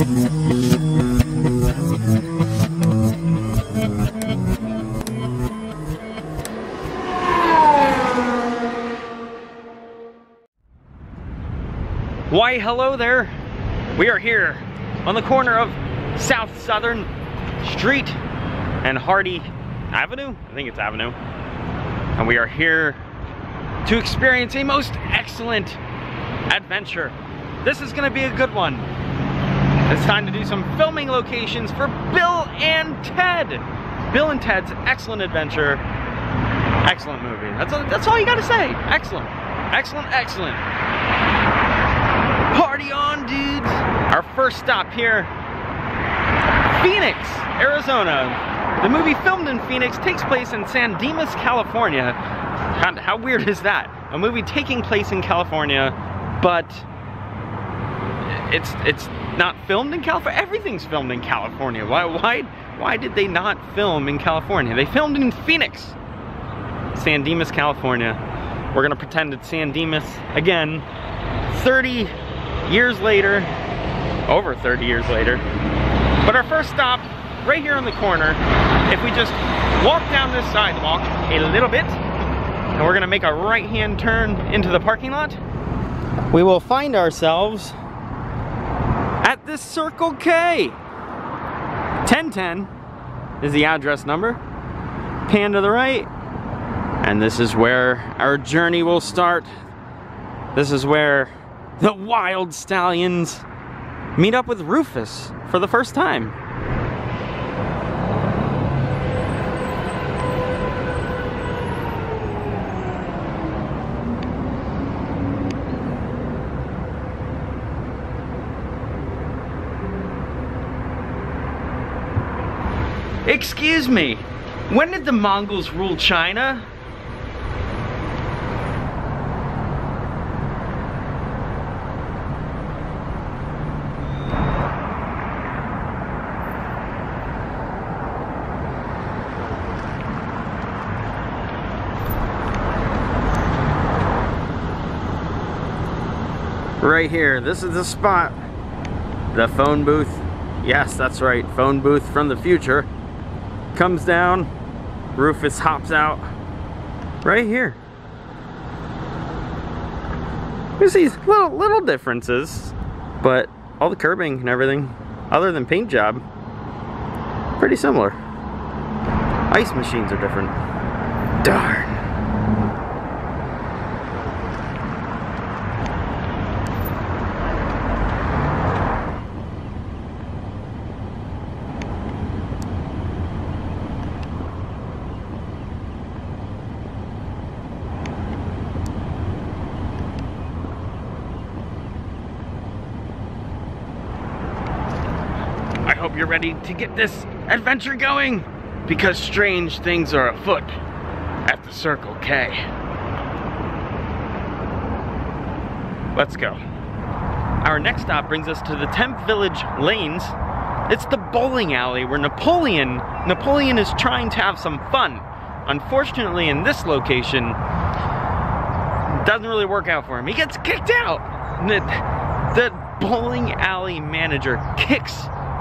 Why, hello there. We are here on the corner of South Southern Street and Hardy Avenue. I think it's Avenue. And we are here to experience a most excellent adventure. This is gonna be a good one. It's time to do some filming locations for Bill and Ted. Bill and Ted's Excellent Adventure. Excellent movie. That's, a, that's all you gotta say. Excellent. Excellent, excellent. Party on, dudes. Our first stop here, Phoenix, Arizona. The movie filmed in Phoenix takes place in San Dimas, California. How, how weird is that? A movie taking place in California, but it's it's not filmed in California. Everything's filmed in California. Why why why did they not film in California? They filmed in Phoenix, San Dimas, California. We're gonna pretend it's San Dimas again. 30 years later, over 30 years later. But our first stop, right here on the corner, if we just walk down this sidewalk a little bit, and we're gonna make a right-hand turn into the parking lot, we will find ourselves this Circle K. 1010 is the address number. Pan to the right, and this is where our journey will start. This is where the Wyld Stallyns meet up with Rufus for the first time. Excuse me, when did the Mongols rule China? right here. This is the spot. The phone booth. Yes, that's right. Phone booth from the future. Comes down. Rufus hops out. Right here. There's these little, little differences. But all the curbing and everything, other than paint job, pretty similar. Ice machines are different. Darn. Hope you're ready to get this adventure going because strange things are afoot at the Circle K. Let's go. Our next stop brings us to the Tempe Village Lanes. It's the bowling alley where Napoleon, Napoleon is trying to have some fun. Unfortunately, in this location, doesn't really work out for him. He gets kicked out. The, the bowling alley manager kicks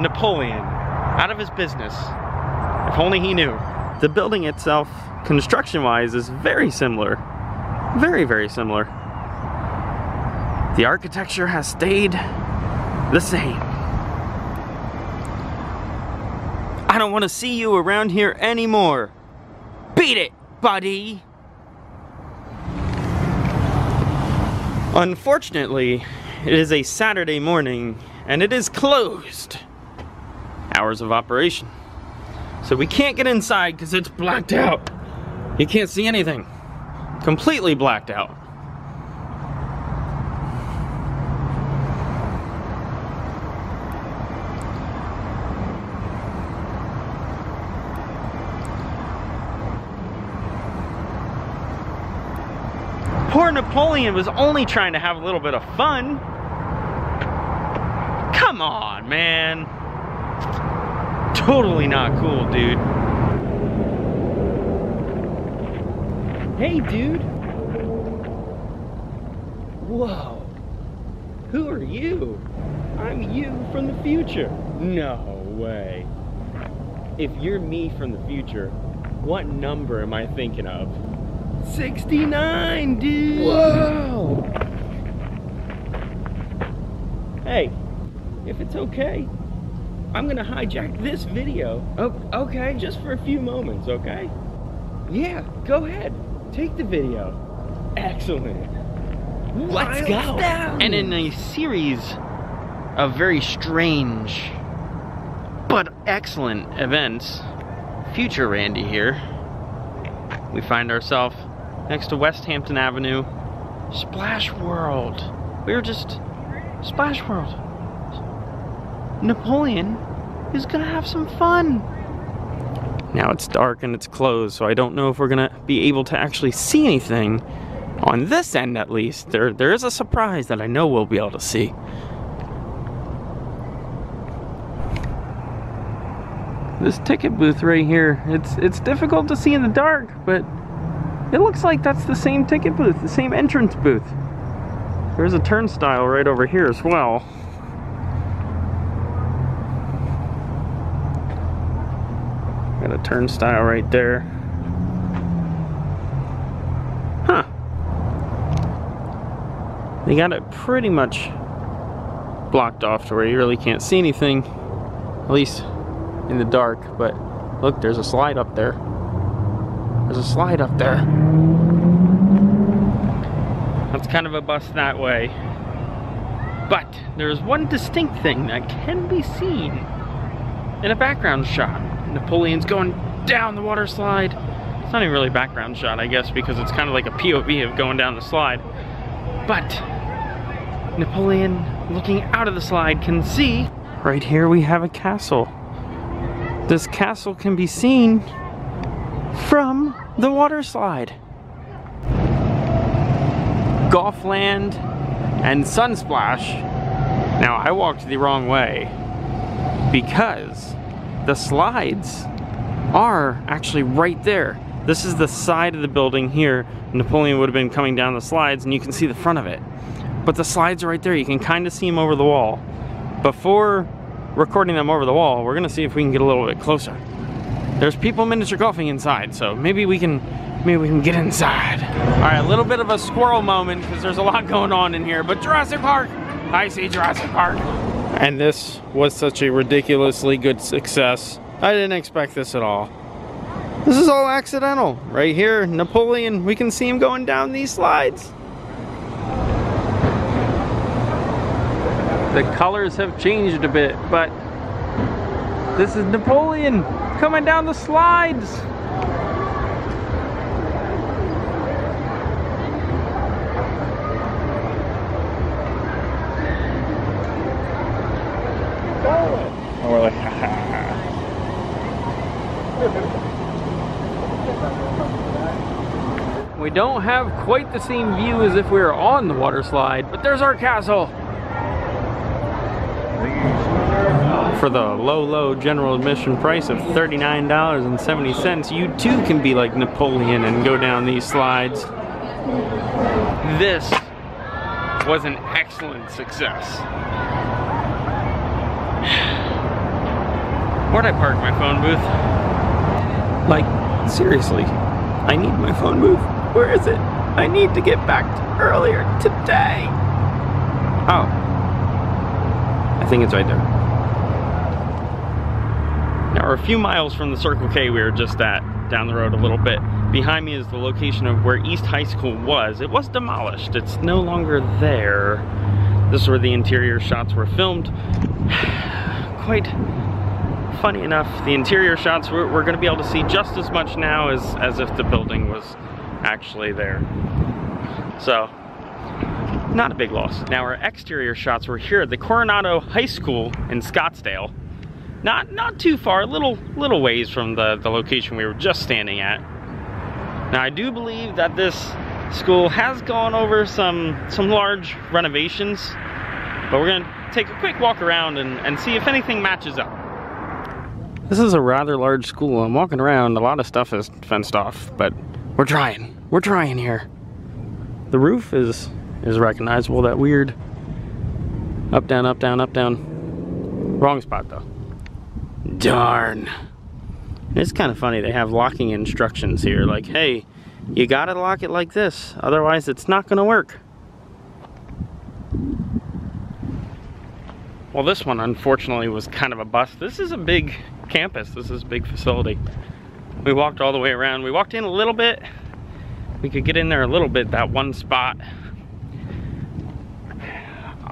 Napoleon out of his business. If only he knew. The building itself, construction-wise, is very similar. Very, very similar. The architecture has stayed the same. I don't want to see you around here anymore. Beat it, buddy. Unfortunately, it is a Saturday morning and it is closed. Hours of operation. So we can't get inside because it's blacked out. You can't see anything. Completely blacked out. Poor Napoleon was only trying to have a little bit of fun. Come on, man. Totally not cool, dude. Hey, dude. Whoa. Who are you? I'm you from the future. No way. If you're me from the future, what number am I thinking of? 69, dude! Whoa! Hey, if it's okay, I'm gonna hijack this video. Oh, okay, just for a few moments, okay? Yeah, go ahead. Take the video. Excellent. Let's go. Down. And in a series of very strange but excellent events, future Randy here, we find ourselves next to West Hampton Avenue, Splash World. We were just Splash World. Napoleon is gonna have some fun. Now it's dark and it's closed, so I don't know if we're gonna be able to actually see anything. On this end, at least, there there is a surprise that I know we'll be able to see. This ticket booth right here, it's it's difficult to see in the dark, but it looks like that's the same ticket booth, the same entrance booth. There's a turnstile right over here as well. A turnstile right there. Huh. They got it pretty much blocked off to where you really can't see anything. At least in the dark. But look, there's a slide up there. There's a slide up there. That's kind of a bust that way. But there's one distinct thing that can be seen in a background shot. Napoleon's going down the water slide. It's not even really a background shot, I guess, because it's kind of like a POV of going down the slide. But Napoleon, looking out of the slide, can see right here we have a castle. This castle can be seen from the water slide. Golfland and Sunsplash. Now, I walked the wrong way because the slides are actually right there. This is the side of the building here. Napoleon would have been coming down the slides and you can see the front of it. But the slides are right there. You can kind of see them over the wall. Before recording them over the wall, we're gonna see if we can get a little bit closer. There's people miniature golfing inside, so maybe we can maybe we can get inside. All right, a little bit of a squirrel moment because there's a lot going on in here, but Jurassic Park, I see Jurassic Park. And this was such a ridiculously good success. I didn't expect this at all. This is all accidental. Right here, Napoleon, we can see him going down these slides. The colors have changed a bit, but this is Napoleon coming down the slides. And we're like, We don't have quite the same view as if we were on the water slide, but there's our castle. For the low, low general admission price of $39.70, you too can be like Napoleon and go down these slides. This was an excellent success. Where'd I park my phone booth? Like, seriously, I need my phone booth. Where is it? I need to get back to earlier today. Oh. I think it's right there. Now we're a few miles from the Circle K we were just at, down the road a little bit. Behind me is the location of where East High School was. It was demolished. It's no longer there. This is where the interior shots were filmed. Quite funny enough, the interior shots we're, we're gonna be able to see just as much now as, as if the building was actually there. So, not a big loss. Now our exterior shots were here at the Coronado High School in Scottsdale. Not not too far, a little little ways from the, the location we were just standing at. Now I do believe that this school has gone over some some large renovations, but we're gonna take a quick walk around and, and see if anything matches up. This is a rather large school. I'm walking around, a lot of stuff is fenced off, but we're trying. We're trying here. The roof is is recognizable, that weird Up, down, up, down, up, down. Wrong spot though. Darn. It's kind of funny, they have locking instructions here, like, hey, you gotta lock it like this, otherwise it's not gonna work. Well, this one, unfortunately, was kind of a bust. This is a big campus. This is a big facility. We walked all the way around. We walked in a little bit. We could get in there a little bit, that one spot.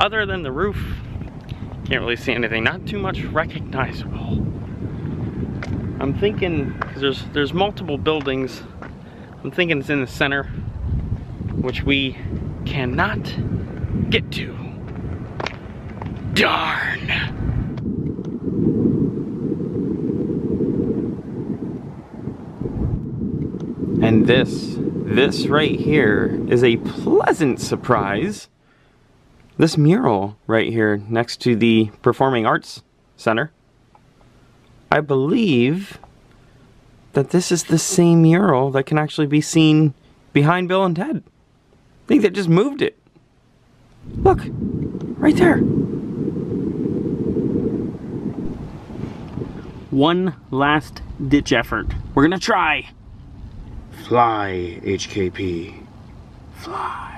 Other than the roof, can't really see anything. Not too much recognizable. I'm thinking, because there's, there's multiple buildings, I'm thinking it's in the center, which we cannot get to. Darn! This, this right here is a pleasant surprise. This mural right here next to the Performing Arts Center. I believe that this is the same mural that can actually be seen behind Bill and Ted. I think they just moved it. Look, right there. One last ditch effort. We're gonna try. Fly, HKP. Fly.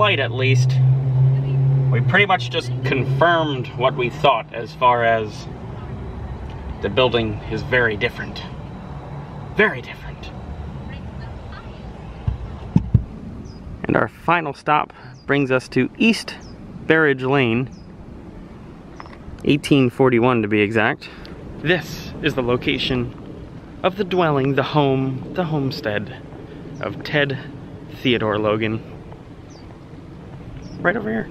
Flight, at least. We pretty much just confirmed what we thought as far as the building is very different. Very different. And our final stop brings us to East Berridge Lane, 1841 to be exact. This is the location of the dwelling, the home, the homestead of Ted Theodore Logan. Right over here.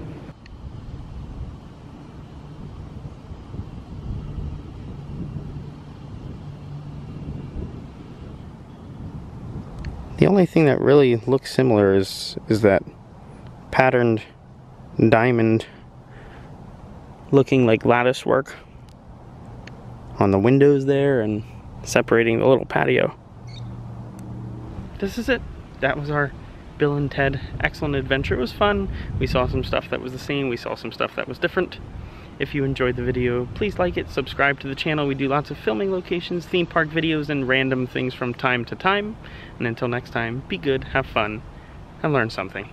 The only thing that really looks similar is is that patterned diamond looking like lattice work on the windows there and separating the little patio this is it. That was our Bill and Ted Excellent Adventure. It was fun. We saw some stuff that was the same. We saw some stuff that was different. If you enjoyed the video, please like it, subscribe to the channel. We do lots of filming locations, theme park videos, and random things from time to time. And until next time, be good, have fun, and learn something.